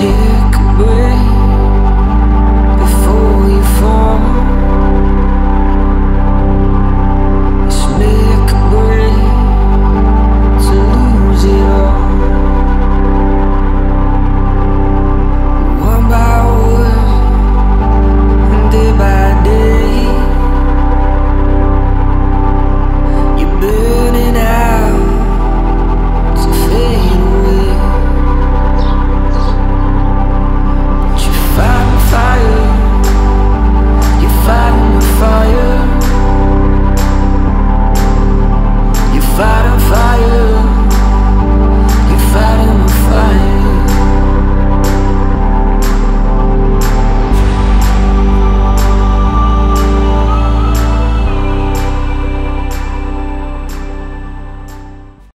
take a breath